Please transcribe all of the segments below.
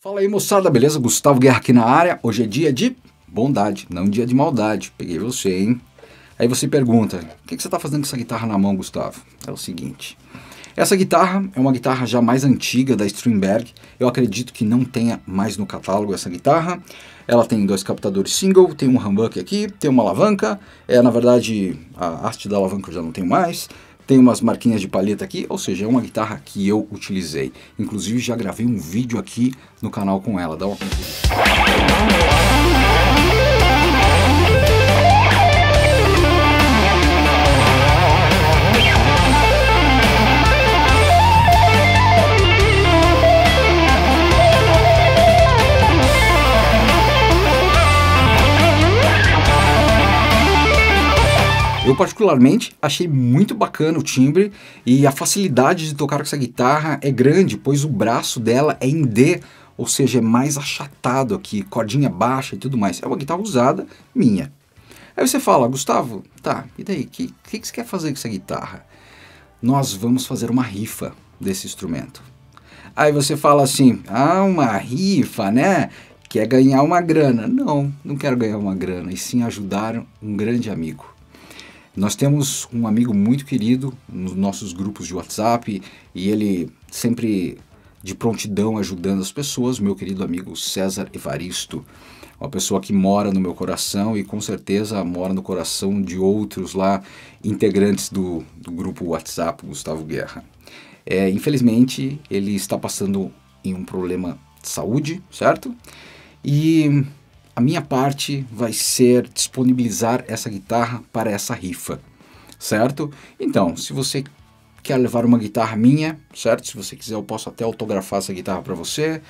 Fala aí moçada, beleza? Gustavo Guerra aqui na área. Hoje é dia de bondade, não dia de maldade. Peguei você, hein? Aí você pergunta, o que, que você está fazendo com essa guitarra na mão, Gustavo? É o seguinte, essa guitarra é uma guitarra já mais antiga da Strindberg. Eu acredito que não tenha mais no catálogo essa guitarra. Ela tem dois captadores single, tem um humbucker aqui, tem uma alavanca. É, na verdade, a haste da alavanca eu já não tenho mais tem umas marquinhas de palheta aqui, ou seja, é uma guitarra que eu utilizei. Inclusive já gravei um vídeo aqui no canal com ela, dá uma conferida. Eu particularmente achei muito bacana o timbre e a facilidade de tocar com essa guitarra é grande, pois o braço dela é em D, ou seja, é mais achatado aqui, cordinha baixa e tudo mais. É uma guitarra usada minha. Aí você fala, Gustavo, tá, e daí? O que, que, que você quer fazer com essa guitarra? Nós vamos fazer uma rifa desse instrumento. Aí você fala assim, ah, uma rifa, né? Quer ganhar uma grana. Não, não quero ganhar uma grana, e sim ajudar um grande amigo. Nós temos um amigo muito querido nos nossos grupos de WhatsApp e ele sempre de prontidão ajudando as pessoas, meu querido amigo César Evaristo, uma pessoa que mora no meu coração e com certeza mora no coração de outros lá integrantes do, do grupo WhatsApp Gustavo Guerra. É, infelizmente ele está passando em um problema de saúde, certo? E a minha parte vai ser disponibilizar essa guitarra para essa rifa, certo? Então, se você quer levar uma guitarra minha, certo? Se você quiser, eu posso até autografar essa guitarra para você.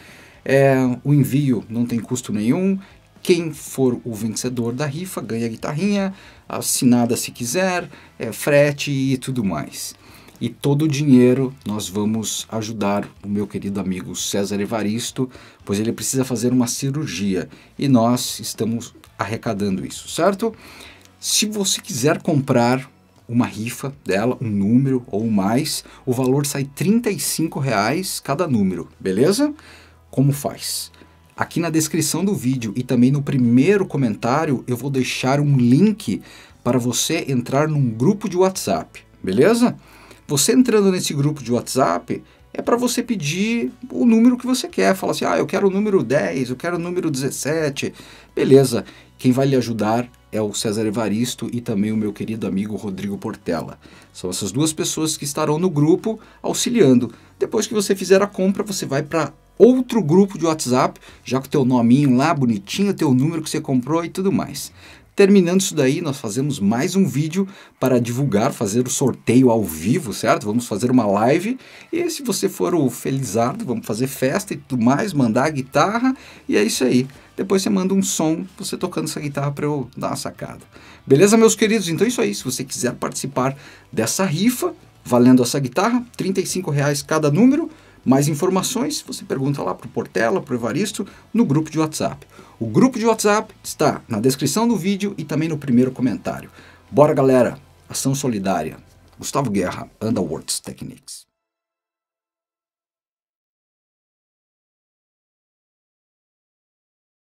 É, o envio não tem custo nenhum. Quem for o vencedor da rifa ganha a guitarrinha, assinada se quiser, é, frete e tudo mais e todo o dinheiro nós vamos ajudar o meu querido amigo César Evaristo, pois ele precisa fazer uma cirurgia e nós estamos arrecadando isso, certo? Se você quiser comprar uma rifa dela, um número ou mais, o valor sai R$ reais cada número, beleza? Como faz? Aqui na descrição do vídeo e também no primeiro comentário eu vou deixar um link para você entrar num grupo de WhatsApp, beleza? Você entrando nesse grupo de WhatsApp, é para você pedir o número que você quer. Fala assim, ah, eu quero o número 10, eu quero o número 17. Beleza, quem vai lhe ajudar é o César Evaristo e também o meu querido amigo Rodrigo Portela. São essas duas pessoas que estarão no grupo auxiliando. Depois que você fizer a compra, você vai para outro grupo de WhatsApp, já com o teu nominho lá, bonitinho, teu número que você comprou e tudo mais. Terminando isso daí, nós fazemos mais um vídeo para divulgar, fazer o sorteio ao vivo, certo? Vamos fazer uma live e se você for o felizardo, vamos fazer festa e tudo mais, mandar a guitarra e é isso aí. Depois você manda um som, você tocando essa guitarra para eu dar uma sacada. Beleza, meus queridos? Então é isso aí. Se você quiser participar dessa rifa, valendo essa guitarra, R$ reais cada número, mais informações, você pergunta lá para o Portela, para o Evaristo, no grupo de WhatsApp. O grupo de WhatsApp está na descrição do vídeo e também no primeiro comentário. Bora, galera! Ação solidária. Gustavo Guerra, Underworlds Techniques.